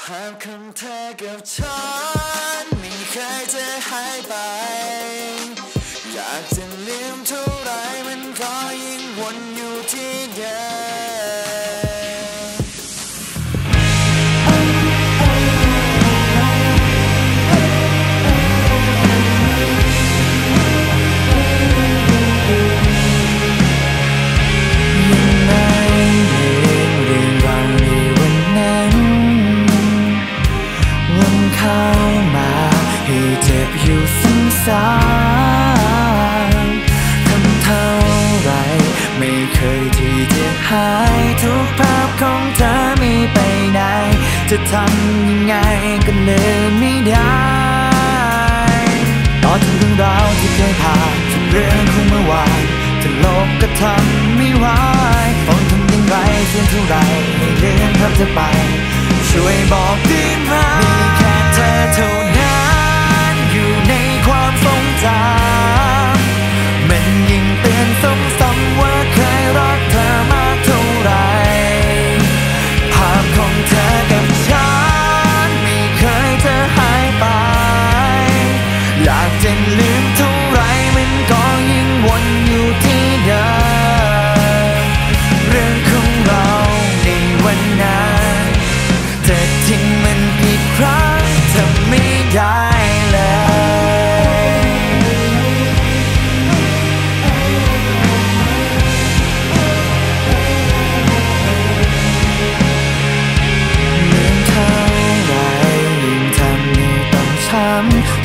ภาพของเธอกับฉันไม่เคยจะหายไป อยากจะลืมเท่าไรมันก็ยิ่งวนอยู่ที่เดิม ซ้ำๆทำเท่าไร ไม่เคยที่จะหายทุกภาพของเธอไม่ไปไหน จะทำยังไงก็ลืมไม่ได้ต่อถึงเรื่องราวที่เคยผ่านทุกเรื่องของเมื่อวานจะลบก็ทำไม่ไหวต้องทำย่างไรเพียงเท่าไรให้เลือนภาพเธอไป ช่วยบอกด้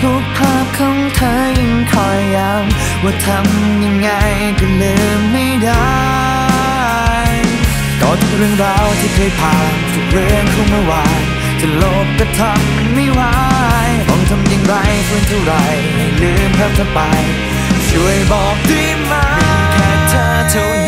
ทุกภาพของเธอยิ่งคอยย้ำว่าทำยังไงก็ลืมไม่ได้ก็ทุกเรื่องราวที่เคยผ่านทุกเรื่องของเมื่อวานจะลบก็ทำไม่ไหวต้องทำอย่างไรฟื้นเท่าไรให้ลืมภาพเธอไป ช่วยบอกได้ไหมมีแค่เธอเท่า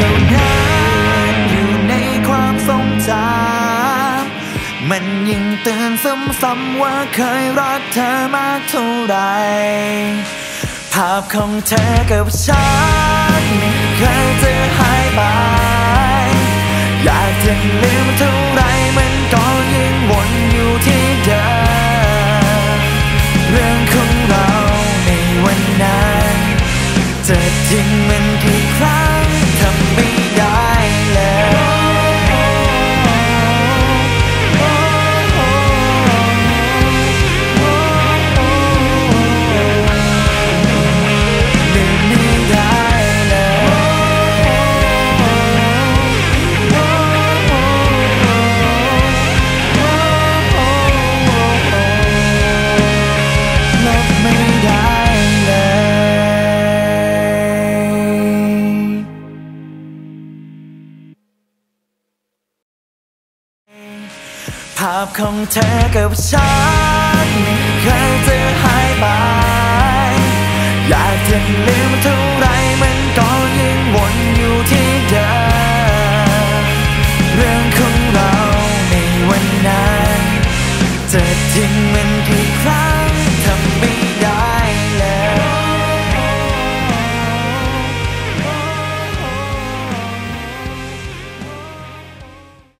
ท่านั้นอยู่ในความทรงจำมันยิ่งเตือนซ้ำๆว่าเคยรักเธอมากเท่าไร ภาพของเธอกับฉันไม่เคยจะหายไป อยากจะลืมเท่าไรมันก็ยังวนอยู่ที่เดิมเรื่องของเราในวันนั้นจะทิ้งมัน ภาพของเธอกับฉันไม่เคยจะหายไป อยากจะลืม